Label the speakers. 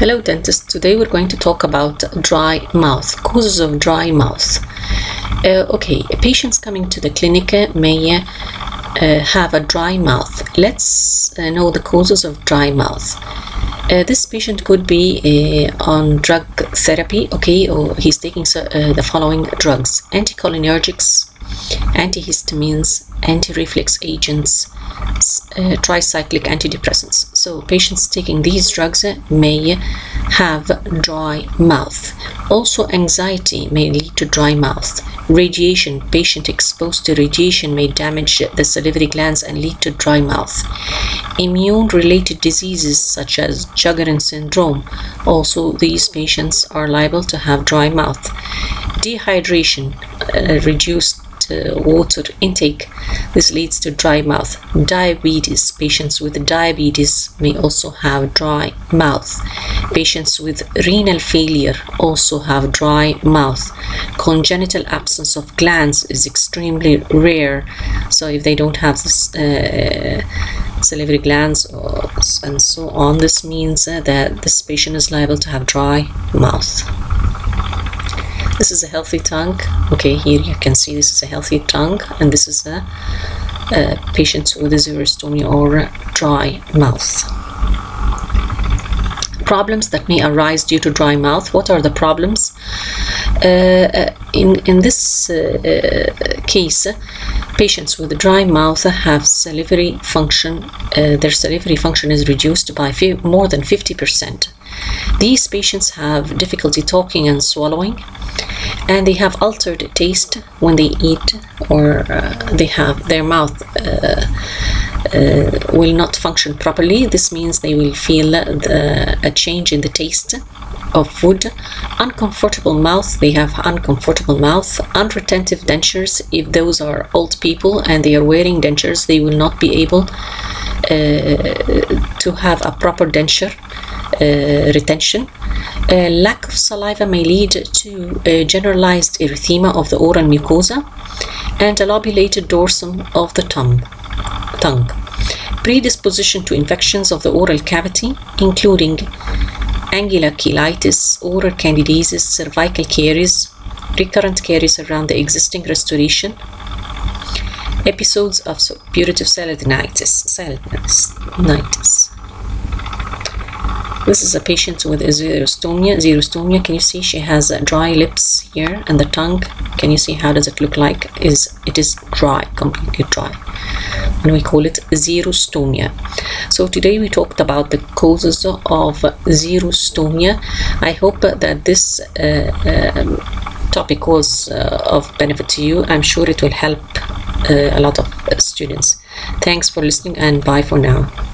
Speaker 1: Hello dentist, today we're going to talk about dry mouth, causes of dry mouth. Uh, okay, patients coming to the clinic may uh, have a dry mouth. Let's uh, know the causes of dry mouth. Uh, this patient could be uh, on drug therapy, okay, or he's taking uh, the following drugs anticholinergics, antihistamines, anti-reflux agents, tricyclic antidepressants. So patients taking these drugs may have dry mouth. Also anxiety may lead to dry mouth. Radiation, patient exposed to radiation may damage the salivary glands and lead to dry mouth. Immune related diseases such as Sjogren syndrome, also these patients are liable to have dry mouth. Dehydration, uh, reduced water intake. This leads to dry mouth. Diabetes. Patients with diabetes may also have dry mouth. Patients with renal failure also have dry mouth. Congenital absence of glands is extremely rare. So if they don't have this uh, salivary glands or, and so on, this means uh, that this patient is liable to have dry mouth. This is a healthy tongue. Okay, here you can see this is a healthy tongue, and this is a, a patient with a xerostomia or dry mouth. Problems that may arise due to dry mouth. What are the problems? Uh, in in this uh, case, patients with dry mouth have salivary function. Uh, their salivary function is reduced by more than 50 percent. These patients have difficulty talking and swallowing and they have altered taste when they eat or uh, they have their mouth uh, uh, will not function properly. This means they will feel the, a change in the taste of food. Uncomfortable mouth they have uncomfortable mouth. Unretentive dentures if those are old people and they are wearing dentures they will not be able uh, to have a proper denture. uh, retention. Uh, lack of saliva may lead to generalized erythema of the oral mucosa and a lobulated dorsum of the tongue. tongue. Predisposition to infections of the oral cavity, including angular cheilitis, oral candidiasis, cervical caries, recurrent caries around the existing restoration, episodes of suppurative salinitis, salinitis. This is a patient with xerostomia. Xerostomia, can you see she has dry lips here and the tongue? Can you see how does it look like? Is It is dry, completely dry. And we call it xerostomia. So today we talked about the causes of xerostomia. I hope that this uh, um, topic was uh, of benefit to you. I'm sure it will help uh, a lot of students. Thanks for listening and bye for now.